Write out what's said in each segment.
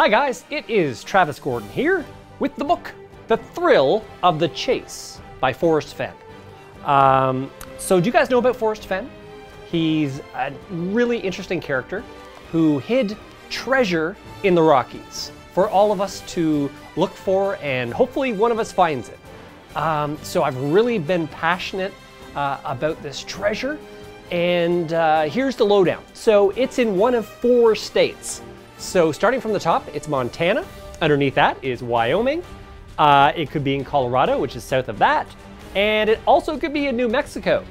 Hi guys, it is Travis Gordon here with the book, The Thrill of the Chase by Forrest Fenn. Um, so do you guys know about Forrest Fenn? He's a really interesting character who hid treasure in the Rockies for all of us to look for and hopefully one of us finds it. Um, so I've really been passionate uh, about this treasure and uh, here's the lowdown. So it's in one of four states. So starting from the top, it's Montana. Underneath that is Wyoming. Uh, it could be in Colorado, which is south of that. And it also could be in New Mexico.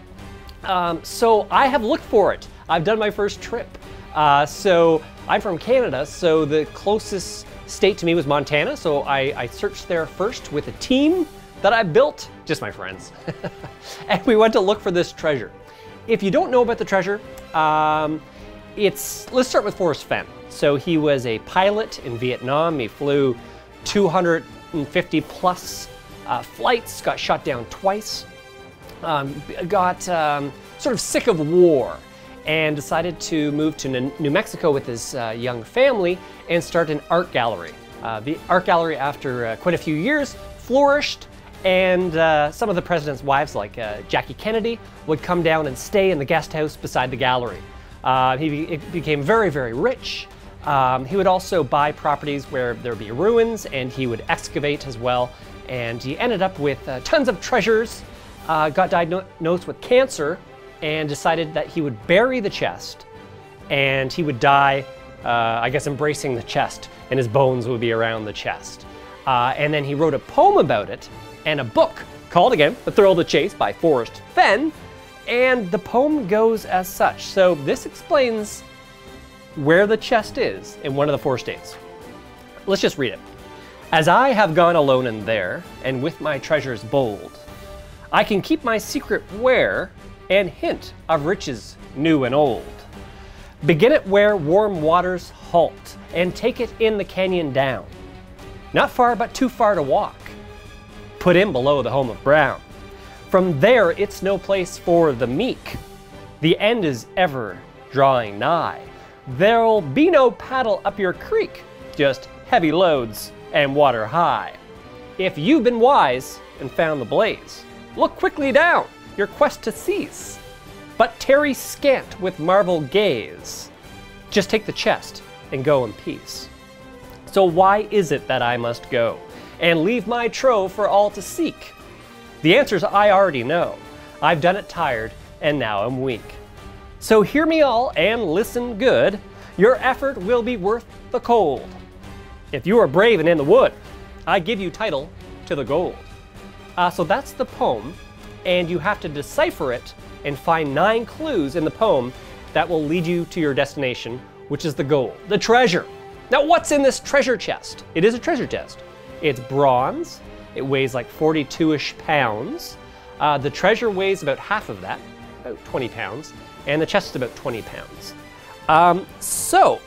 Um, so I have looked for it. I've done my first trip. Uh, so I'm from Canada, so the closest state to me was Montana. So I, I searched there first with a team that I built, just my friends. and we went to look for this treasure. If you don't know about the treasure, um, it's let's start with Forrest Fenn. So he was a pilot in Vietnam. He flew 250 plus uh, flights, got shot down twice, um, got um, sort of sick of war, and decided to move to New Mexico with his uh, young family and start an art gallery. Uh, the art gallery, after uh, quite a few years, flourished, and uh, some of the president's wives, like uh, Jackie Kennedy, would come down and stay in the guest house beside the gallery. Uh, he became very, very rich. Um, he would also buy properties where there would be ruins, and he would excavate as well. And he ended up with uh, tons of treasures, uh, got diagnosed with cancer, and decided that he would bury the chest, and he would die, uh, I guess, embracing the chest, and his bones would be around the chest. and then he wrote a poem about it and a book called again The Thrill of the Chase by Forrest Fenn. And the poem goes as such. So this explains where the chest is in one of the four states. Let's just read it. As I have gone alone in there, and with my treasures bold, I can keep my secret where, and hint of riches new and old. Begin it where warm waters halt, and take it in the canyon down. Not far, but too far to walk put in below the home of Brown. From there, it's no place for the meek. The end is ever drawing nigh. There'll be no paddle up your creek, just heavy loads and water high. If you've been wise and found the blaze, look quickly down, your quest to cease. But tarry scant with marvel gaze. Just take the chest and go in peace. So why is it that I must go? and leave my trove for all to seek? The answers I already know. I've done it tired, and now I'm weak. So hear me all and listen good. Your effort will be worth the cold. If you are brave and in the wood, I give you title to the gold. Uh, so that's the poem, and you have to decipher it and find nine clues in the poem that will lead you to your destination, which is the gold, the treasure. Now, what's in this treasure chest? It is a treasure chest. It's bronze. It weighs like 42-ish pounds. Uh, the treasure weighs about half of that, about 20 pounds, and the chest is about 20 pounds. Um, so,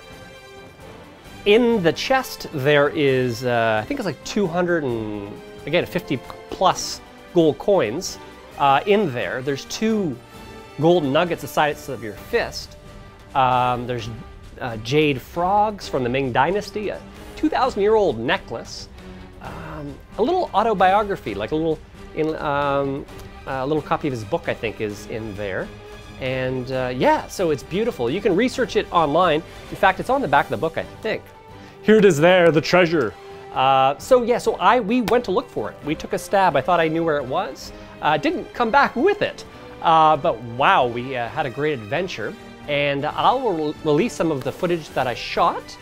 in the chest there is, uh, I think it's like 200 and, again, 50 plus gold coins uh, in there. There's two gold nuggets the size of your fist. Um, there's uh, jade frogs from the Ming Dynasty, a 2,000 year old necklace um, a little autobiography, like a little, in, um, a little copy of his book, I think, is in there. And uh, yeah, so it's beautiful. You can research it online. In fact, it's on the back of the book, I think. Here it is there, the treasure. Uh, so yeah, so I we went to look for it. We took a stab. I thought I knew where it was. Uh, didn't come back with it. Uh, but wow, we uh, had a great adventure. And I'll re release some of the footage that I shot.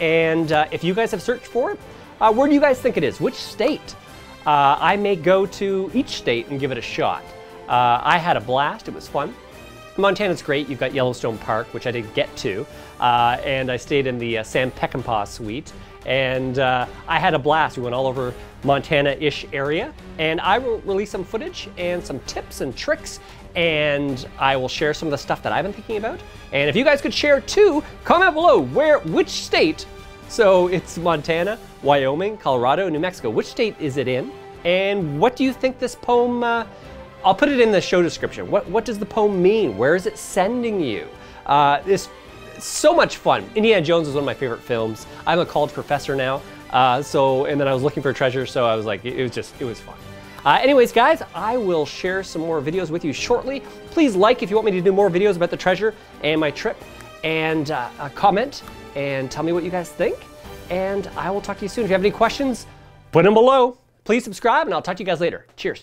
And uh, if you guys have searched for it, uh, where do you guys think it is? Which state? Uh, I may go to each state and give it a shot. Uh, I had a blast, it was fun. Montana's great, you've got Yellowstone Park, which I didn't get to, uh, and I stayed in the uh, Sam Peckinpah suite, and uh, I had a blast. We went all over Montana-ish area, and I will release some footage and some tips and tricks, and I will share some of the stuff that I've been thinking about. And if you guys could share too, comment below where, which state so it's Montana, Wyoming, Colorado, New Mexico. Which state is it in? And what do you think this poem, uh, I'll put it in the show description. What, what does the poem mean? Where is it sending you? Uh, this so much fun. Indiana Jones is one of my favorite films. I'm a college professor now, uh, so and then I was looking for treasure, so I was like, it, was just it was fun. Uh, anyways, guys, I will share some more videos with you shortly. Please like if you want me to do more videos about the treasure and my trip, and uh, comment and tell me what you guys think. And I will talk to you soon. If you have any questions, put them below. Please subscribe, and I'll talk to you guys later. Cheers.